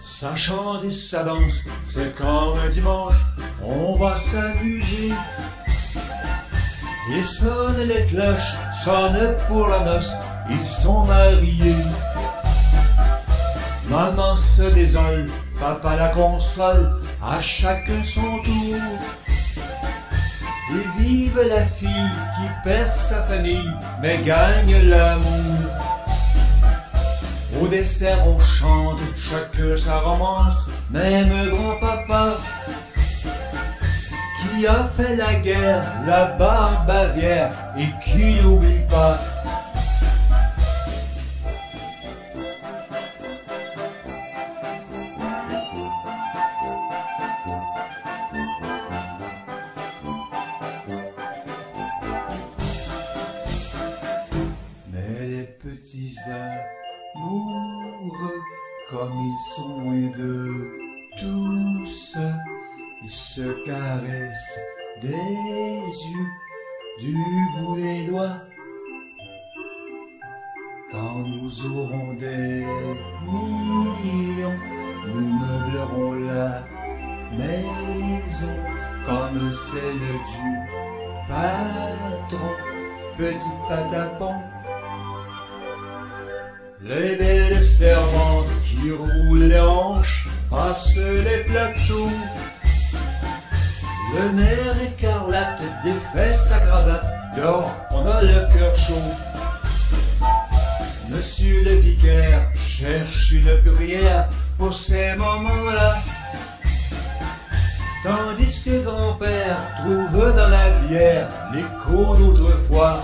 Ça chante et ça danse, c'est comme un dimanche, on va s'amuser. Et sonne les cloches, sonne pour la noce, ils sont mariés. Maman se désole, papa la console, à chacun son tour. La fille qui perd sa famille, mais gagne l'amour. Au dessert on chante, chacun sa romance, même grand-papa qui a fait la guerre, la barbe bavière, et qui n'oublie pas comme ils sont loin de tous, ils se caressent des yeux, du bout des doigts. Quand nous aurons des millions, nous meublerons la maison comme celle du patron, petit patapon. Les belles servantes qui roulent les hanches passent les plateaux. Le maire écarlate défait sa cravate, dehors on a le cœur chaud. Monsieur le vicaire cherche une prière pour ces moments-là. Tandis que grand-père trouve dans la bière l'écho d'autrefois.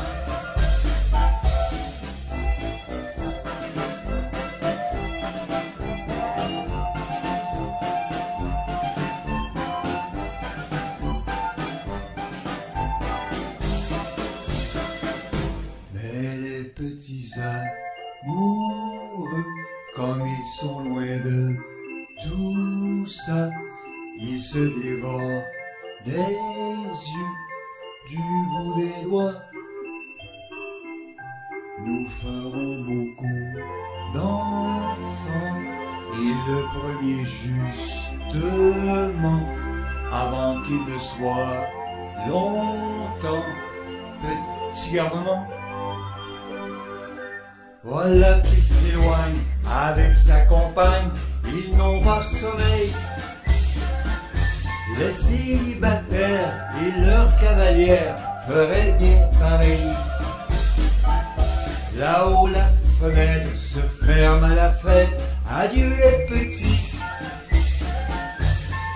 Petits comme ils sont loin de tout ça, ils se dévorent des yeux, du bout des doigts. Nous ferons beaucoup d'enfants, et le premier justement, avant qu'il ne soit longtemps petit garnement. Voilà qu'il s'éloigne avec sa compagne, ils n'ont pas sommeil. Les célibataires et leurs cavalières feraient bien pareil. Là-haut la fenêtre se ferme à la fête, adieu les petits.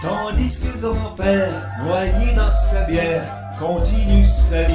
Tandis que grand-père, noyé dans sa bière, continue sa vie.